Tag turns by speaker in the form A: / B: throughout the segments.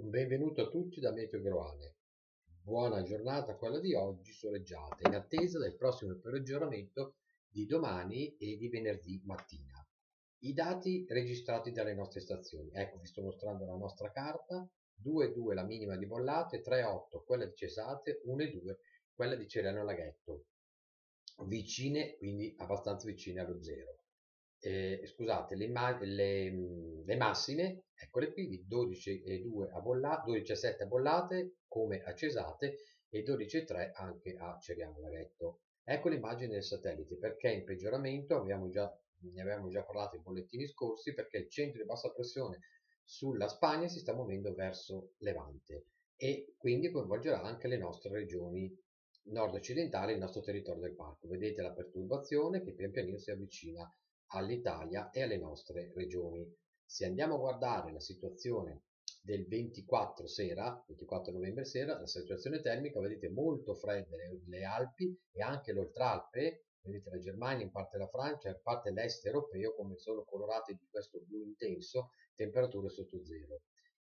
A: Un benvenuto a tutti da Meteo Groane. Buona giornata quella di oggi soleggiata, in attesa del prossimo peggioramento di domani e di venerdì mattina. I dati registrati dalle nostre stazioni. Ecco, vi sto mostrando la nostra carta. 2,2 la minima di Bollate, 3,8 quella di Cesate, 1,2 quella di Cereno Laghetto. Vicine, quindi abbastanza vicine allo zero eh, scusate, le, le, le, massime, eccole qui, di 12,2 a bollate, 12,7 a bollate come a Cesate e 12,3 anche a Ceriano Laghetto. Ecco l'immagine del satellite, perché in peggioramento, abbiamo già, ne avevamo già parlato in bollettini scorsi, perché il centro di bassa pressione sulla Spagna si sta muovendo verso Levante e quindi coinvolgerà anche le nostre regioni nord-occidentali, il nostro territorio del parco. Vedete la perturbazione che pian pianino si avvicina all'Italia e alle nostre regioni. Se andiamo a guardare la situazione del 24 sera, 24 novembre sera, la situazione termica, vedete molto fredde le, le Alpi e anche l'Oltralpe, vedete la Germania, in parte la Francia, in parte l'est europeo, come sono colorati di questo blu intenso, temperature sotto zero.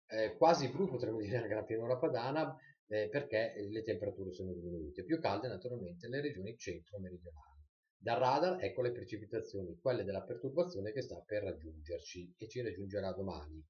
A: Eh, quasi blu potremmo dire anche la pianura padana eh, perché le temperature sono diminuite, più calde naturalmente nelle regioni centro-meridionali. Dal radar ecco le precipitazioni, quelle della perturbazione che sta per raggiungerci e ci raggiungerà domani.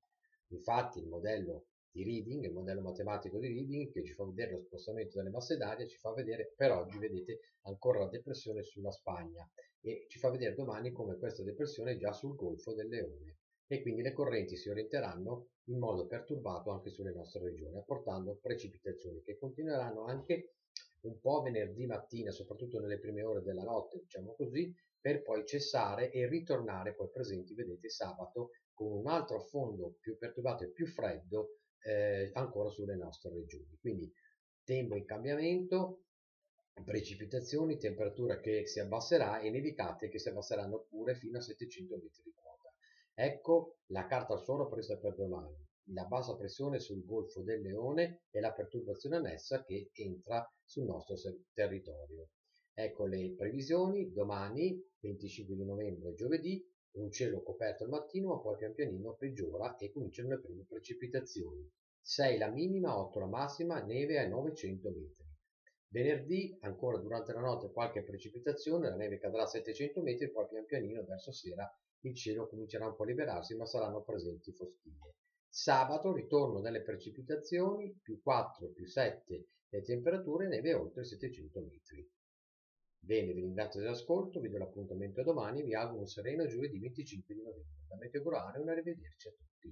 A: Infatti il modello di reading, il modello matematico di reading che ci fa vedere lo spostamento delle masse d'aria, ci fa vedere per oggi, vedete, ancora la depressione sulla Spagna e ci fa vedere domani come questa depressione è già sul Golfo del Leone e quindi le correnti si orienteranno in modo perturbato anche sulle nostre regioni, apportando precipitazioni che continueranno anche un po' venerdì mattina, soprattutto nelle prime ore della notte, diciamo così, per poi cessare e ritornare poi presenti, vedete, sabato con un altro affondo più perturbato e più freddo eh, ancora sulle nostre regioni. Quindi tempo in cambiamento, precipitazioni, temperatura che si abbasserà e nevicate che si abbasseranno pure fino a 700 metri di quota. Ecco la carta al suolo presa per domani la bassa pressione sul Golfo del Leone e la perturbazione annessa che entra sul nostro territorio. Ecco le previsioni, domani 25 di novembre giovedì, un cielo coperto al mattino ma poi pian pianino peggiora e cominciano le prime precipitazioni. 6 la minima, 8 la massima, neve ai 900 metri. Venerdì, ancora durante la notte, qualche precipitazione, la neve cadrà a 700 metri, poi pian pianino verso sera il cielo comincerà un po' a liberarsi, ma saranno presenti foschie. Sabato ritorno delle precipitazioni, più 4, più 7 le temperature, neve oltre 700 metri. Bene, vi ringrazio dell'ascolto, vi do l'appuntamento domani, vi auguro un sereno giovedì 25 di novembre. Da Meteorare un arrivederci a tutti.